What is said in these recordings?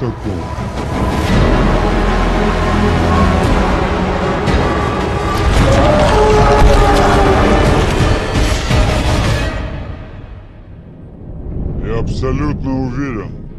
такого. Я абсолютно уверен,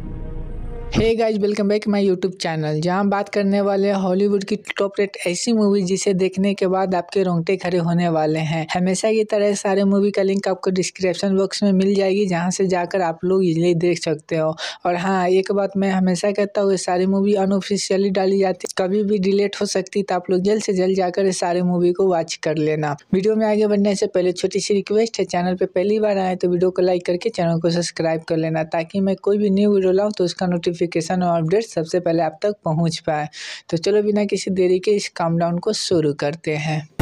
hey guys welcome back my YouTube channel जहाँ बात करने वाले हॉलीवुड की टॉप रेट ऐसी मूवी जिसे देखने के बाद आपके रोंगटे खड़े होने वाले हैं। हमेशा की तरह सारे मूवी का लिंक आपको डिस्क्रिप्शन बॉक्स में मिल जाएगी, जहाँ से जाकर आप लोग इजीली देख सकते हो। और हाँ एक बात मैं हमेशा कहता हूँ सारी मूवी अनऑफिशियली डाली जाती कभी भी डिलेट हो सकती तो आप लोग जल्द से जल्द जाकर इस सारे मूवी को वॉच कर लेना। वीडियो में आगे बढ़ने से पहले छोटी सी रिक्वेस्ट है चैनल पे पहली बार आए तो वीडियो को लाइक करके चैनल को सब्सक्राइब कर लेना, ताकि मैं कोई भी न्यू वीडियो लाऊं तो उसका नोटिफिकेशन और अपडेट सबसे पहले आप तक पहुँच पाए। तो चलो बिना किसी देरी के इस काम डाउन को शुरू करते हैं।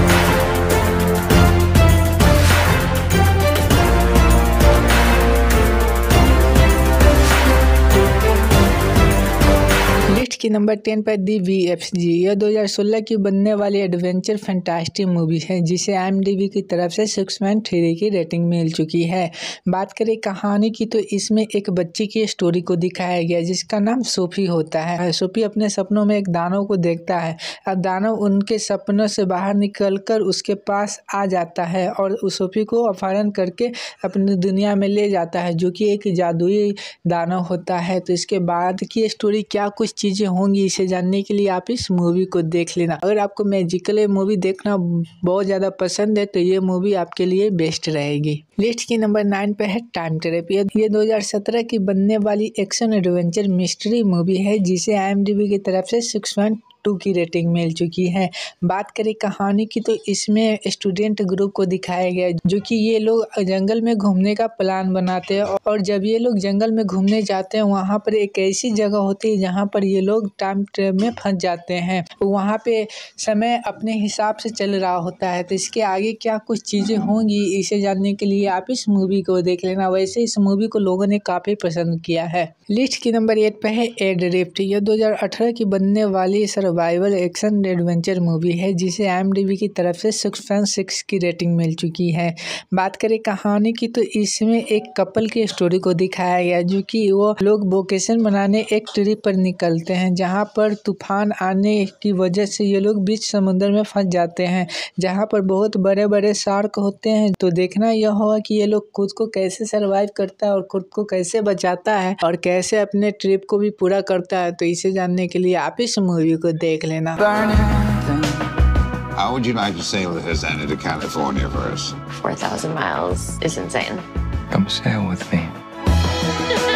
की नंबर टेन पर दी वी एफ़ जी। यह 2016 की बनने वाली एडवेंचर फैंटास्टिक मूवी है, जिसे एमडीबी की तरफ़ से सिक्स पॉइंट थ्री की रेटिंग मिल चुकी है। बात करें कहानी की तो इसमें एक बच्ची की स्टोरी को दिखाया गया, जिसका नाम सोफी होता है। सोफी अपने सपनों में एक दानव को देखता है। अब दानव उनके सपनों से बाहर निकलकर उसके पास आ जाता है और उस सोफी को अपहरण करके अपनी दुनिया में ले जाता है, जो कि एक जादुई दानव होता है। तो इसके बाद की स्टोरी, क्या कुछ चीज़ें होंगी इसे जानने के लिए आप इस मूवी को देख लेना। अगर आपको मैजिकल मूवी देखना बहुत ज़्यादा पसंद है तो ये मूवी आपके लिए बेस्ट रहेगी। लिस्ट की नंबर नाइन पे है टाइम थेरेपी ये 2017 की बनने वाली एक्शन एडवेंचर मिस्ट्री मूवी है, जिसे आई की तरफ़ से सिक्स टू की रेटिंग मिल चुकी है। बात करें कहानी की तो इसमें स्टूडेंट ग्रुप को दिखाया गया जो कि ये लोग जंगल में घूमने का प्लान बनाते हैं और जब ये लोग जंगल में घूमने जाते हैं, वहाँ पर एक ऐसी जगह होती है जहाँ पर ये लोग टाइम में फंस जाते हैं। वहाँ पे समय अपने हिसाब से चल रहा होता है तो इसके आगे क्या कुछ चीज़ें होंगी, इसे जानने के लिए आप इस मूवी को देख लेना। वैसे इस मूवी को लोगों ने काफ़ी पसंद किया है। लिस्ट की नंबर एट पे है एड रिफ्ट। ये 2018 की बनने वाली सर्वाइवल एक्शन एडवेंचर मूवी है, जिसे एम की तरफ़ से सिक्स पॉइंट सिक्स की रेटिंग मिल चुकी है। बात करें कहानी की तो इसमें एक कपल की स्टोरी को दिखाया गया, जो कि वो लोग वोकेशन बनाने एक ट्रिप पर निकलते हैं, जहाँ पर तूफ़ान आने की वजह से ये लोग बीच समुद्र में फंस जाते हैं, जहाँ पर बहुत बड़े बड़े शार्क होते हैं। तो देखना यह होगा कि ये लोग खुद को कैसे सरवाइव करता है और खुद को कैसे बचाता है और कैसे अपने ट्रिप को भी पूरा करता है। तो इसे जानने के लिए आप इस मूवी को देख लेना How would you like to sail the Hosanna to California for us? 4,000 miles is insane. Come sail with me.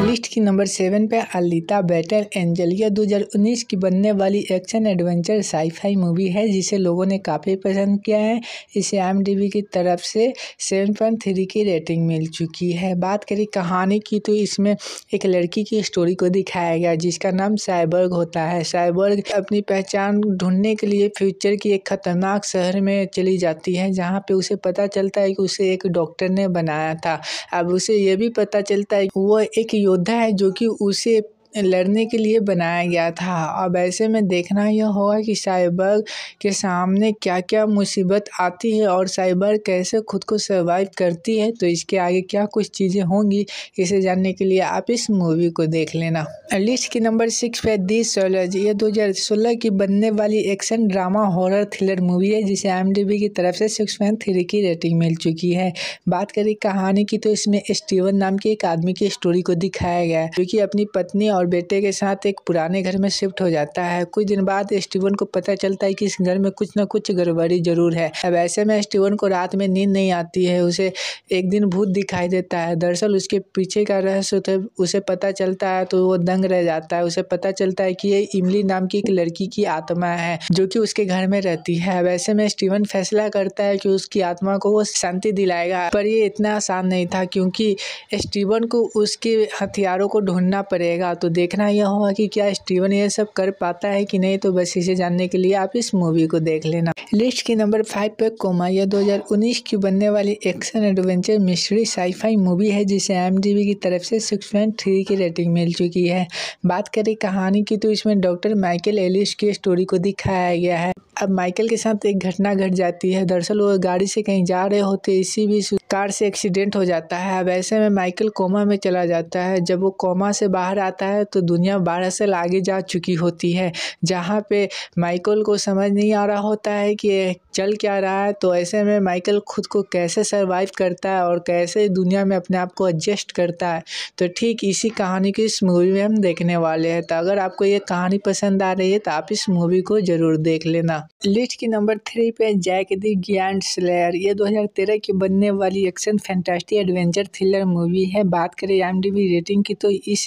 List की नंबर सेवन पे अलिता बैटल एंजल यह 2019 की बनने वाली एक्शन एडवेंचर साईफाई मूवी है, जिसे लोगों ने काफ़ी पसंद किया है। इसे एम की तरफ़ से 7.3 की रेटिंग मिल चुकी है। बात करें कहानी की तो इसमें एक लड़की की स्टोरी को दिखाया गया, जिसका नाम साइबर्ग होता है। साइबर्ग अपनी पहचान ढूँढने के लिए फ्यूचर की एक खतरनाक शहर में चली जाती है, जहाँ पे उसे पता चलता है कि उसे एक डॉक्टर ने बनाया था। अब उसे ये भी पता चलता है कि वो एक योद्धा है जो कि उसे लड़ने के लिए बनाया गया था। अब ऐसे में देखना यह होगा कि साइबर के सामने क्या क्या मुसीबत आती है और साइबर कैसे खुद को सर्वाइव करती है तो इसके आगे क्या कुछ चीज़ें होंगी, इसे जानने के लिए आप इस मूवी को देख लेना। लिस्ट की नंबर सिक्स पे दी सोलज ये 2016 की बनने वाली action drama horror thriller movie है, जिसे एमडीबी की तरफ़ से सिक्स थ्री की रेटिंग मिल चुकी है। बात करें कहानी की तो इसमें स्टीवन नाम के एक आदमी की स्टोरी को दिखाया गया है, जो अपनी पत्नी और बेटे के साथ एक पुराने घर में शिफ्ट हो जाता है। कुछ दिन बाद स्टीवन को पता चलता है कि इस घर में कुछ ना कुछ गड़बड़ी ज़रूर है। अब ऐसे में स्टीवन को रात में नींद नहीं आती है, उसे एक दिन भूत दिखाई देता है। दरअसल उसके पीछे का रहस्य तो उसे पता चलता है तो वो दंग रह जाता है। उसे पता चलता है कि ये इमली नाम की एक लड़की की आत्मा है, जो कि उसके घर में रहती है। अब ऐसे में स्टीवन फैसला करता है कि उसकी आत्मा को वो शांति दिलाएगा, पर ये इतना आसान नहीं था, क्योंकि स्टीवन को उसके हथियारों को ढूंढना पड़ेगा। तो देखना यह होगा कि क्या स्टीवन ये सब कर पाता है कि नहीं तो बस इसे जानने के लिए आप इस मूवी को देख लेना। लिस्ट की नंबर फाइव पे कोमा, यह 2019 की बनने वाली action adventure mystery sci-fi movie है, जिसे एम की तरफ़ से सिक्स की रेटिंग मिल चुकी है। बात करें कहानी की तो इसमें डॉक्टर माइकल एलिस की स्टोरी को दिखाया गया है। अब माइकल के साथ एक घटना घट जाती है। दरअसल वो गाड़ी से कहीं जा रहे होते, इसी बीच कार से एक्सीडेंट हो जाता है। अब ऐसे में माइकल कोमा में चला जाता है। जब वो कोमा से बाहर आता है तो दुनिया बारह साल आगे जा चुकी होती है। जहाँ पे माइकल को समझ नहीं आ रहा होता है कि चल क्या रहा है तो ऐसे में माइकल खुद को कैसे सरवाइव करता है और कैसे दुनिया में अपने आप को एडजस्ट करता है। तो ठीक इसी कहानी की इस मूवी में हम देखने वाले हैं। तो अगर आपको ये कहानी पसंद आ रही है तो आप इस मूवी को ज़रूर देख लेना। लिस्ट की नंबर थ्री पे जैक दी ग्रैंड स्लेयर ये 2013 की बनने वाली action fantastic adventure thriller movie है। बात करें एम रेटिंग की तो इस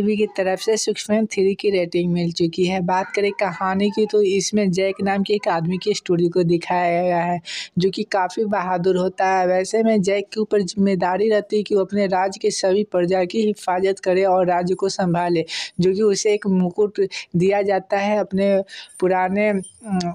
एम की तरफ़ से सिक्स पॉइंट थ्री की रेटिंग मिल चुकी है। बात करें कहानी की तो इसमें जैक नाम के एक आदमी की स्टोरी को दिखाया गया है, जो कि काफ़ी बहादुर होता है। वैसे में जैक के ऊपर ज़िम्मेदारी रहती है कि वो अपने राज्य के सभी प्रजा की हिफाजत करे और राज्य को संभाले, जो कि उसे एक मुकुट दिया जाता है अपने पुराने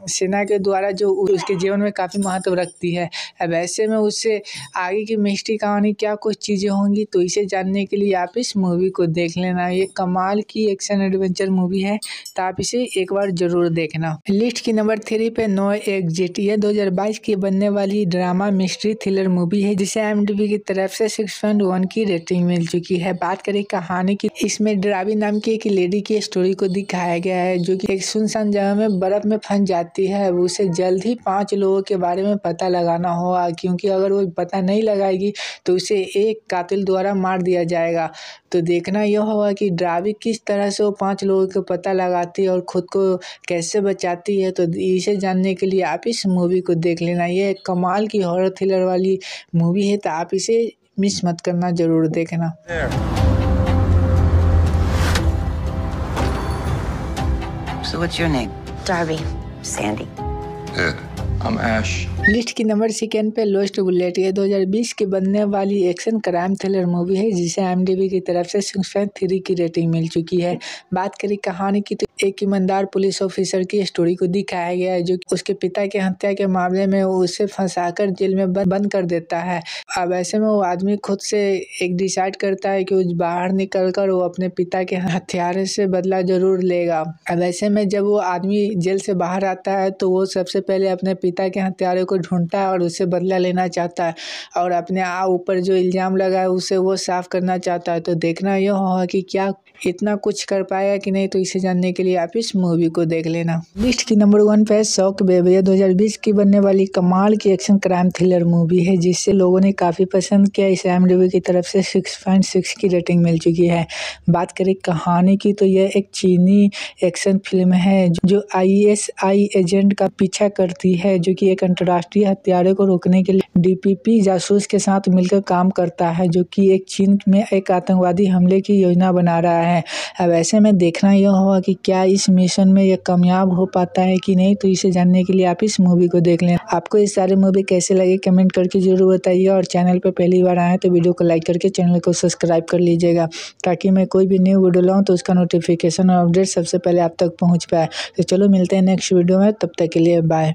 सेना के द्वारा, जो उसके जीवन में काफ़ी महत्व रखती है। अब ऐसे में उससे आगे की मिस्ट्री कहानी क्या कुछ चीज़ें होंगी तो इसे जानने के लिए आप इस मूवी को देख लेना। ये कमाल की एक्शन एडवेंचर मूवी है तो आप इसे एक बार ज़रूर देखना। लिस्ट की नंबर थ्री पे नो एग्जिट ये 2022 की बनने वाली ड्रामा मिस्ट्री थ्रिलर मूवी है, जिसे एम की तरफ़ से सिक्स पॉइंट वन की रेटिंग मिल चुकी है। बात करें कहानी की, इसमें ड्रावी नाम की एक लेडी की स्टोरी को दिखाया गया है, जो कि एक सुनसान जगह में बर्फ़ में फंस जाती है। उसे जल्द ही पाँच लोगों के बारे में पता लगाना होगा, क्योंकि अगर वो पता नहीं लगाएगी तो उसे एक कातिल द्वारा मार दिया जाएगा। तो देखना यह होगा कि ड्रावी किस तरह से वो पाँच लोगों को पता लगाती है और ख़ुद को कैसे बचाती है तो इसे जानने के लिए आप इस मूवी को देख लेना ये कमाल की हॉरर थ्रिलर वाली मूवी है तो आप इसे मिस मत करना ज़रूर देखना So what's your name? Darby. Sandy. Ed. I'm Ash. List की नंबर सेकेंड पे लोस्ट बुलेट ये 2020 की बनने वाली एक्शन क्राइम थ्रिलर मूवी है, जिसे एम की तरफ़ से थ्री की रेटिंग मिल चुकी है बात करें कहानी की तो एक ईमानदार पुलिस ऑफिसर की स्टोरी को दिखाया गया है, जो उसके पिता के हत्या के मामले में उसे फंसाकर जेल में बंद कर देता है। अब ऐसे में वो आदमी खुद से एक डिसाइड करता है कि बाहर निकल कर वो अपने पिता के हथियारे से बदला ज़रूर लेगा। अब ऐसे में जब वो आदमी जेल से बाहर आता है तो वो सबसे पहले अपने पिता के हथियारे को ढूंढता है और उससे बदला लेना चाहता है और अपने ऊपर जो इल्ज़ाम लगा है, उसे वो साफ़ करना चाहता है। तो देखना यह होगा कि क्या इतना कुछ कर पाएगा कि नहीं तो इसे जानने के लिए आप इस मूवी को देख लेना। लिस्ट की नंबर वन पे शौक बेबी दो की बनने वाली कमाल की एक्शन क्राइम थ्रिलर मूवी है, जिससे लोगों ने काफ़ी पसंद किया। इसे एम की तरफ़ से सिक्स पॉइंट सिक्स की रेटिंग मिल चुकी है। बात करें कहानी की तो यह एक चीनी एक्शन फ़िल्म है, जो आई एस आई एजेंट का पीछा करती है, जो कि एक अंतर्राष्ट्रीय हत्यारे को रोकने के लिए डीपीपी जासूस के साथ मिलकर काम करता है, जो कि एक चीन में एक आतंकवादी हमले की योजना बना रहा है। अब ऐसे में देखना यह होगा कि क्या इस मिशन में यह कामयाब हो पाता है कि नहीं तो इसे जानने के लिए आप इस मूवी को देख लें। आपको इस सारे मूवी कैसे लगे कमेंट करके ज़रूर बताइए और चैनल पर पहली बार आए तो वीडियो को लाइक करके चैनल को सब्सक्राइब कर लीजिएगा। ताकि मैं कोई भी न्यू वीडियो लाऊँ तो उसका नोटिफिकेशन और अपडेट सबसे पहले आप तक पहुँच पाए। तो चलो मिलते हैं नेक्स्ट वीडियो में, तब तक के लिए बाय